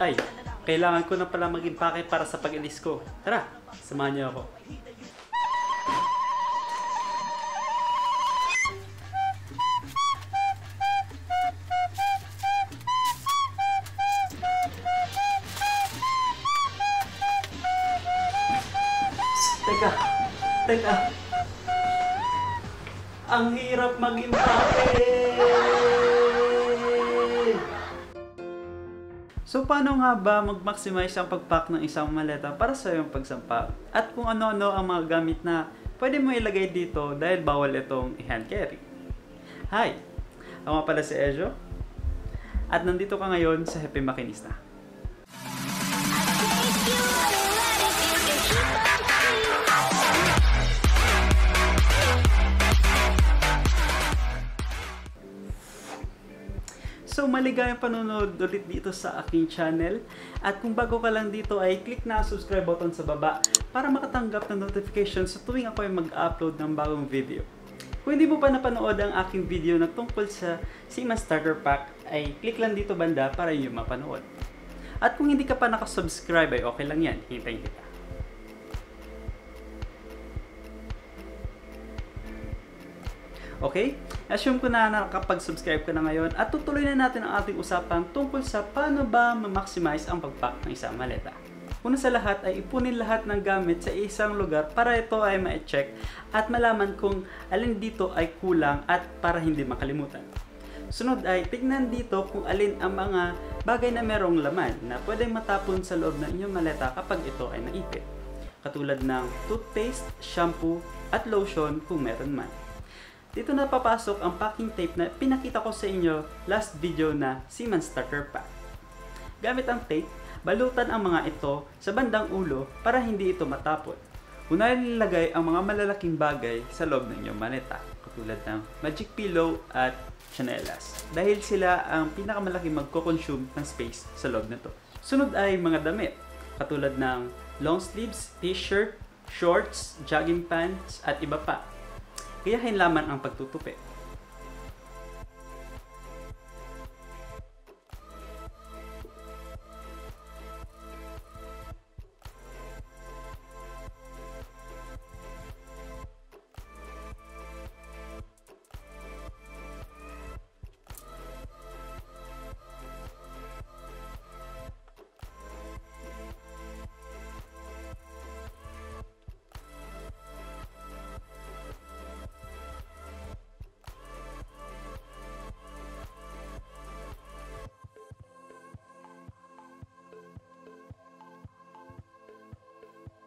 Ay, kailangan ko na pala mag-impake para sa pag-alis ko. Tara, samahan niyo ako. Teka, teka. Ang hirap mag-impake! So paano nga ba mag-maximize ang pag-pack ng isang maleta para sa iyong pagsampa? At kung ano-ano ang mga gamit na pwede mo ilagay dito dahil bawal itong i-hand carry. Hi! Ako nga pala si Ejo. At nandito ka ngayon sa Happy Makinista. So maligayang panonood ulit dito sa aking channel. At kung bago ka lang dito ay click na subscribe button sa baba para makatanggap ng notification sa tuwing ako ay mag-upload ng bagong video. Kung hindi mo pa napanood ang aking video na tungkol sa Seaman Starter Pack ay click lang dito banda para yun mapanood. At kung hindi ka pa nakasubscribe ay okay lang yan, hintayin kita. Okay? Assume ko na nakapag-subscribe ka na ngayon at tutuloy na natin ang ating usapan tungkol sa paano ba ma-maximize ang pag-pack ng isang maleta. Una sa lahat ay ipunin lahat ng gamit sa isang lugar para ito ay ma-check at malaman kung alin dito ay kulang at para hindi makalimutan. Sunod ay tignan dito kung alin ang mga bagay na merong laman na pwedeng matapon sa loob ng inyong maleta kapag ito ay naipit. Katulad ng toothpaste, shampoo, at lotion kung meron man. Dito na papasok ang packing tape na pinakita ko sa inyo last video na Seaman Starter Pack. Gamit ang tape, balutan ang mga ito sa bandang ulo para hindi ito matapon. Unahin nilagay ang mga malalaking bagay sa loob ng inyong maleta, katulad ng magic pillow at chanelas, dahil sila ang pinakamalaking magko-consume ng space sa loob nito. Sunod ay mga damit, katulad ng long sleeves, t-shirt, shorts, jogging pants, at iba pa. Gayahin lamang ang pagtutupi.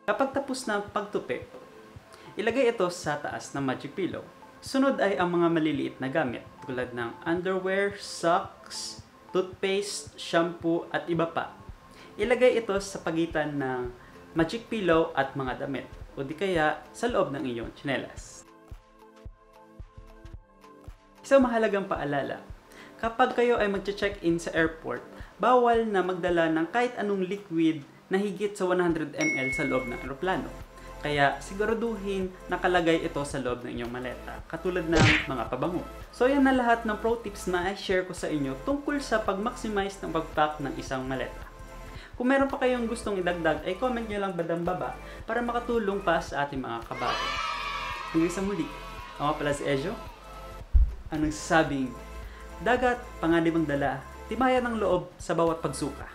Kapag tapos na pagtupi, ilagay ito sa taas ng magic pillow. Sunod ay ang mga maliliit na gamit tulad ng underwear, socks, toothpaste, shampoo at iba pa. Ilagay ito sa pagitan ng magic pillow at mga damit o di kaya sa loob ng iyong tsinelas. Isang mahalagang paalala, kapag kayo ay mag-check-in sa airport, bawal na magdala ng kahit anong liquid na higit sa 100 ml sa loob ng eroplano. Kaya siguraduhin nakalagay ito sa loob ng inyong maleta, katulad ng mga pabango. So yan na lahat ng pro tips na i-share ko sa inyo tungkol sa pag-maximize ng pag-pack ng isang maleta. Kung meron pa kayong gustong idagdag, ay comment nyo lang badang baba para makatulong pa sa ating mga kabago. Hanggang sa muli, ako pala si Ejo, ang nagsasabing, dagat, panganib ang dala, tibayan ng loob sa bawat pagsuka.